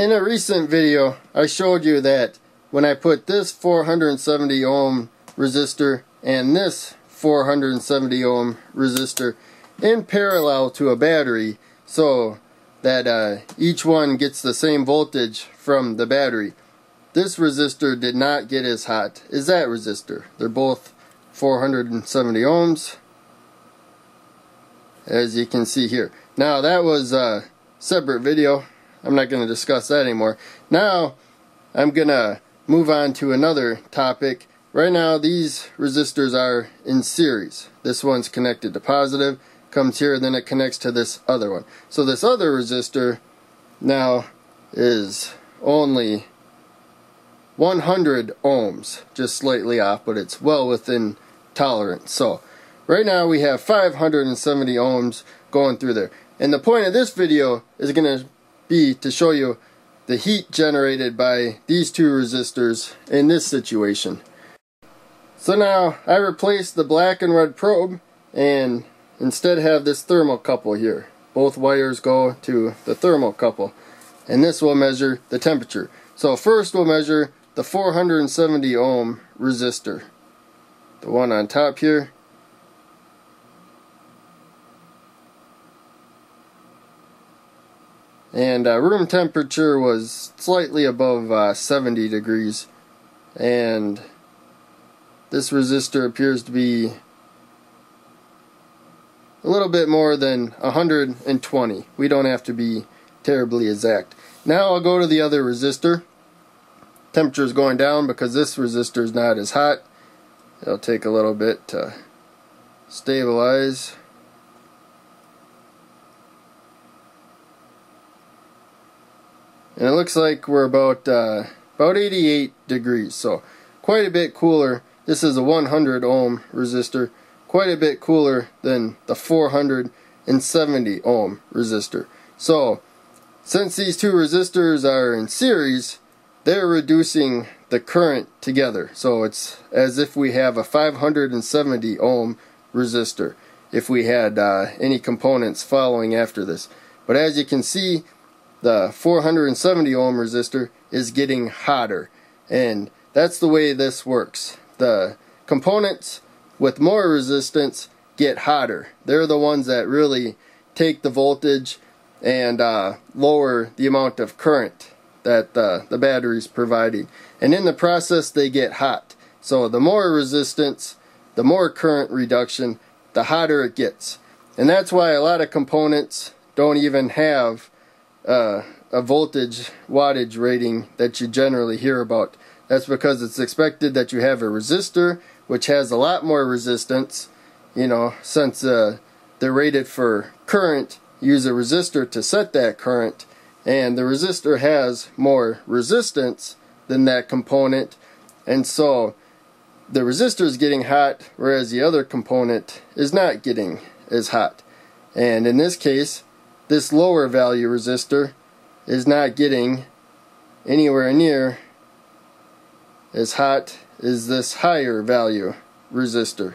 In a recent video, I showed you that when I put this 470 ohm resistor and this 470 ohm resistor in parallel to a battery so that uh, each one gets the same voltage from the battery. This resistor did not get as hot as that resistor. They're both 470 ohms as you can see here. Now that was a separate video. I'm not going to discuss that anymore. Now I'm going to move on to another topic. Right now these resistors are in series. This one's connected to positive, comes here, and then it connects to this other one. So this other resistor now is only 100 ohms, just slightly off, but it's well within tolerance. So right now we have 570 ohms going through there. And the point of this video is going to be to show you the heat generated by these two resistors in this situation. So now I replaced the black and red probe and instead have this thermocouple here. Both wires go to the thermocouple and this will measure the temperature. So first we'll measure the 470 ohm resistor. The one on top here. And uh, room temperature was slightly above uh, 70 degrees. And this resistor appears to be a little bit more than 120. We don't have to be terribly exact. Now I'll go to the other resistor. Temperature is going down because this resistor is not as hot. It'll take a little bit to stabilize. And it looks like we're about uh, about 88 degrees, so quite a bit cooler. This is a 100 ohm resistor, quite a bit cooler than the 470 ohm resistor. So, since these two resistors are in series, they're reducing the current together. So it's as if we have a 570 ohm resistor if we had uh, any components following after this. But as you can see, the 470 ohm resistor is getting hotter. And that's the way this works. The components with more resistance get hotter. They're the ones that really take the voltage and uh, lower the amount of current that uh, the battery's providing. And in the process, they get hot. So the more resistance, the more current reduction, the hotter it gets. And that's why a lot of components don't even have uh, a voltage wattage rating that you generally hear about. That's because it's expected that you have a resistor which has a lot more resistance, you know, since uh, they're rated for current, use a resistor to set that current, and the resistor has more resistance than that component, and so the resistor is getting hot, whereas the other component is not getting as hot. And in this case, this lower value resistor is not getting anywhere near as hot as this higher value resistor.